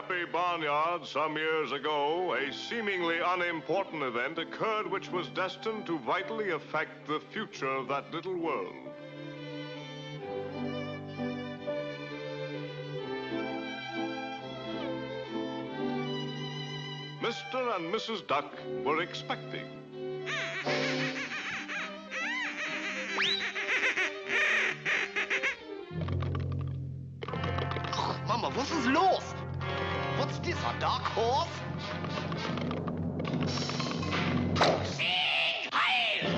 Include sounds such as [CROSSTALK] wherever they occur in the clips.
happy barnyard some years ago, a seemingly unimportant event occurred which was destined to vitally affect the future of that little world. Mr. and Mrs. Duck were expecting. Mama, was ist los? What's this, a dark horse? Sieg Heil!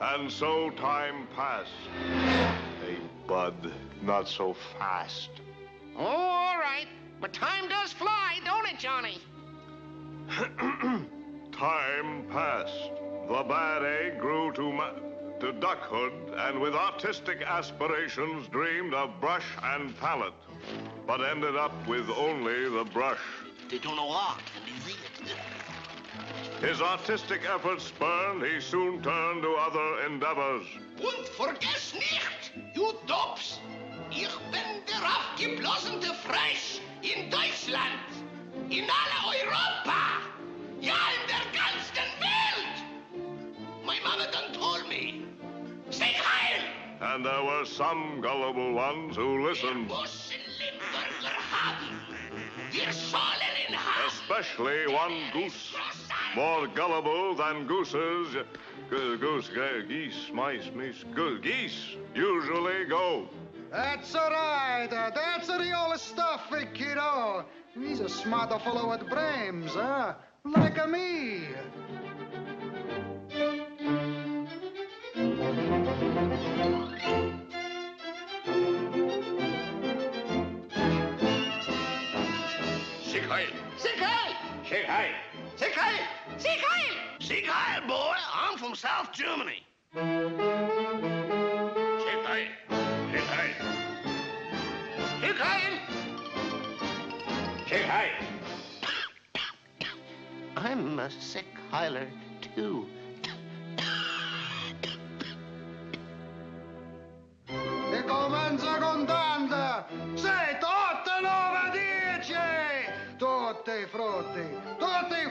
And so time passed. Hey, Bud, not so fast. Oh, all right. But time does fly, don't it, Johnny? [CLEARS THROAT] Time passed. The bad egg grew to, to duckhood and with artistic aspirations dreamed of brush and palette, but ended up with only the brush. They don't know art, and is it? His artistic efforts spurned, he soon turned to other endeavors. Und vergiss nicht, you dopes, ich bin der aufgeblasene Fresh in Deutschland, in alle Europa, ja in der And there were some gullible ones who listened, especially one goose, more gullible than gooses. Goose, geese, mice, mice, geese usually go. That's all right. Uh, that's the old stuff, kiddo. He's a smarter fellow with brains, huh? Like a me. Heil! Sieg Heil! Sieg Heil! Sieg Heil! Sieg Heil! Sieg boy! I'm from South Germany. Sieg Heil! Sieg Heil! Sieg Heil! Sieg Heil! I'm a sick heiler, too. E comincia contando. Frutti. Tutti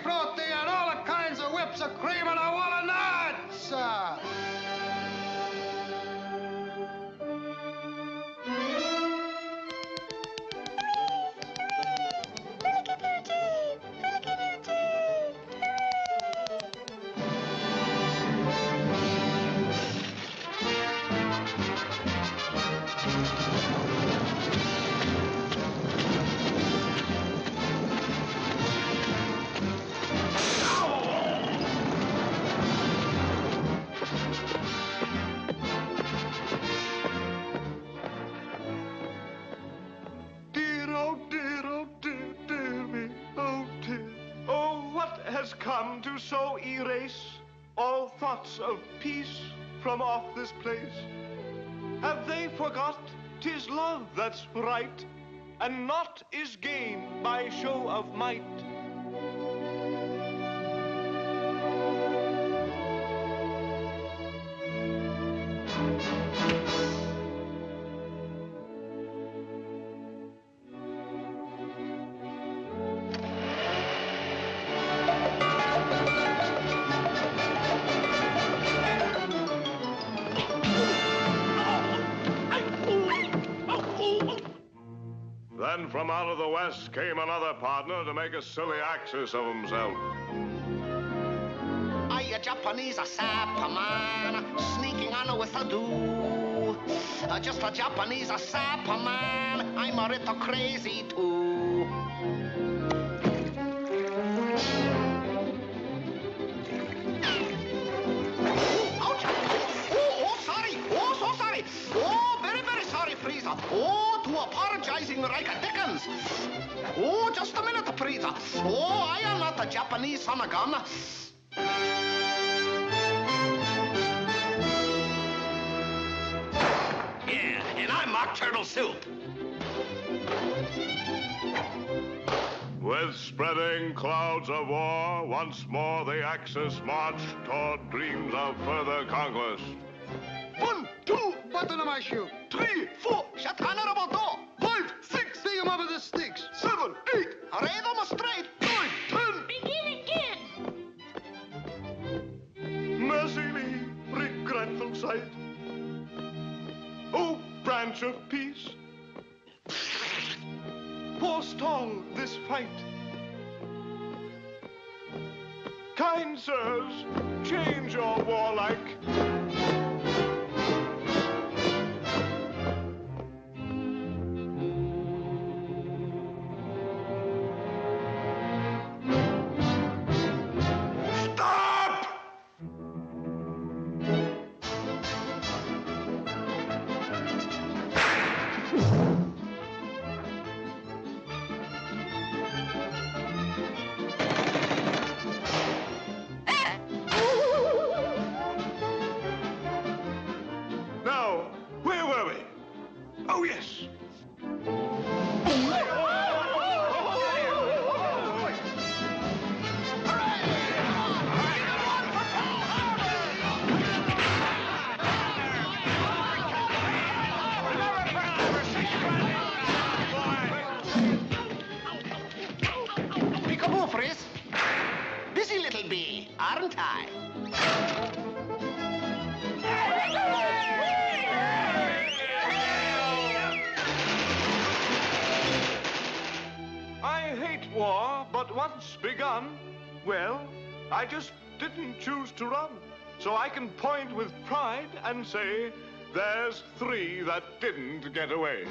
come to so erase all thoughts of peace from off this place? Have they forgot 'tis love that's right, and naught is gained by show of might? Then from out of the west came another partner to make a silly axis of himself. I a Japanese a sapper man, sneaking on with a do. Uh, just a Japanese a sapper man, I'm a little crazy too. To apologizing like a Dickens. Oh, just a minute, Frieza. Oh, I am not a Japanese son of gun. Yeah, and I'm Mock Turtle Soup. With spreading clouds of war, once more the Axis marched toward dreams of further conquest. One, two, button of my shoe. Three, four, Branch of peace, forestall this fight. Kind sirs, change your warlike. Oh, yes. Once begun, well, I just didn't choose to run. So I can point with pride and say, there's three that didn't get away.